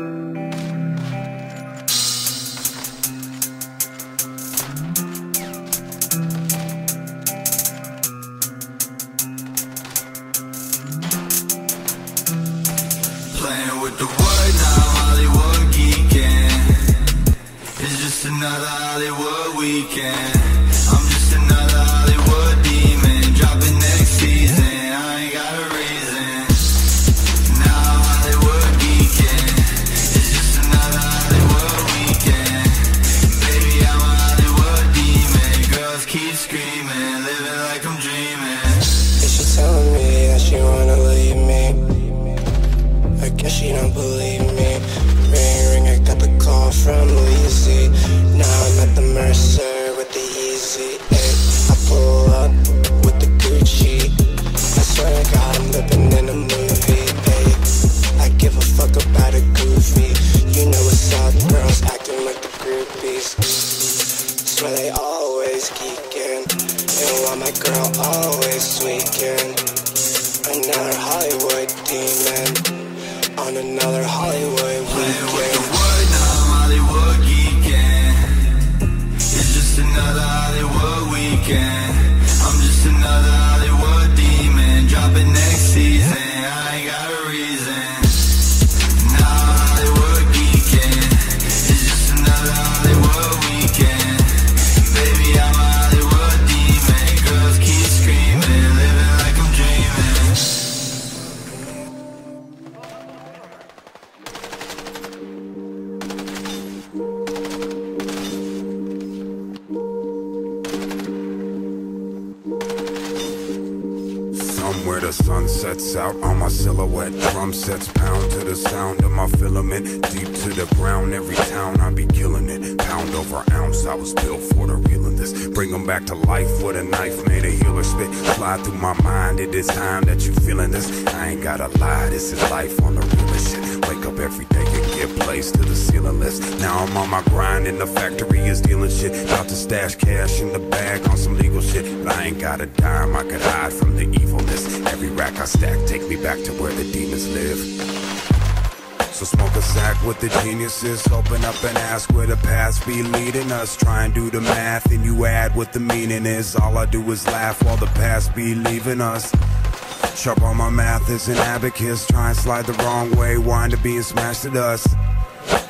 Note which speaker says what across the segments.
Speaker 1: Playing with the Hollywood. It's just another Hollywood weekend.
Speaker 2: She wanna leave me? I guess she don't believe me. Ring, ring, I got the call from Lizzie. Now I'm at the Mercer with the Easy. Ay, I pull up with the Gucci. I swear to God, I'm living in a movie. Ay, I give a fuck about a goofy. You know what's up, girls acting like the groupies. Swear they always geeking. And why my girl always tweaking. Another Hollywood demon. On another Hollywood weekend.
Speaker 3: The sun sets out on my silhouette. Drum sets pound to the sound of my filament. Deep to the ground, every town I be killing it. Pound over ounce, I was built for the real in this. Bring 'em back to life with a knife made a healer spit. Fly through my mind, it is time that you feeling this. I ain't gotta lie, this is life on the realest shit. Wake up every day and get placed to the ceiling list. Now I'm on my grind and the factory is dealing shit. About to stash cash in the bag on some legal shit. But I ain't got a dime, I could hide from the evilness. Every rack I stack take me back to where the demons live. So smoke a sack with the geniuses. Open up and ask where the past be leading us. Try and do the math and you add what the meaning is. All I do is laugh while the past be leaving us. Sharp on my math is an abacus. Try and slide the wrong way, wind up being smashed to dust.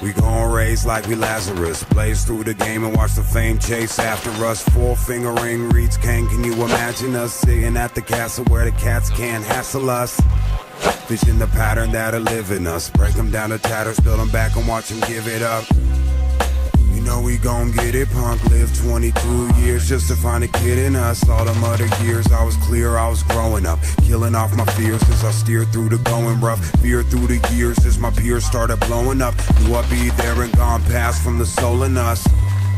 Speaker 3: We gon' raise like we Lazarus. Blaze through the game and watch the fame chase after us. Four finger ring reads Kane. Can you imagine us sitting at the castle where the cats can't hassle us? Vision the pattern that'll live in us. Break them down to tatters, build them back and watch them give it up. Know we gon' get it, punk. Lived 22 years just to find a kid in us. All them other years I was clear, I was growing up. Killing off my fears as I steered through the going rough. Fear through the years as my peers started blowing up. Knew I'd be there and gone past from the soul in us.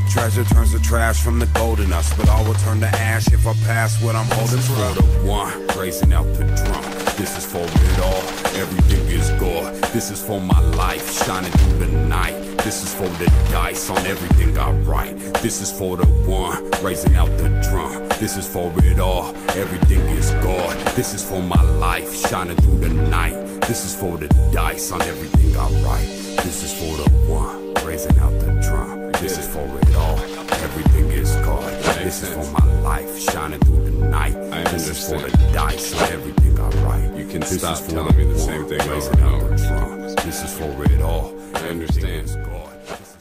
Speaker 3: Treasure turns to trash from the gold in us, but all will turn to ash if I pass what I'm holding for.
Speaker 4: the one, raising out the drum. This is for it all, everything is God. This is for my life, shining through the night. This is for the dice on everything I write. This is for the one, raising out the drum. This is for it all, everything is God. This is for my life, shining through the night. This is for the dice on everything I write. This is for the one, raising out the drum. This is for it all, everything is God. This is for my life, shining through the night. This is for the dice on everything This
Speaker 5: stop
Speaker 4: is for
Speaker 5: telling me the same thing over and over.
Speaker 4: This is for it all.
Speaker 5: I understand.
Speaker 4: God.